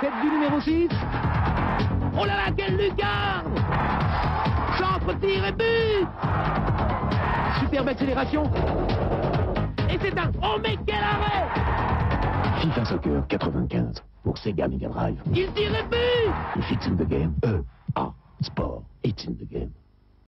Tête du numéro 6. Oh là là, quelle lucarne Centre, tir et but Superbe accélération. Et c'est un... Oh mais quel arrêt FIFA Soccer 95 pour Sega Mega Drive. Il tire et but If it's in the game, E, A, Sport, it's in the game.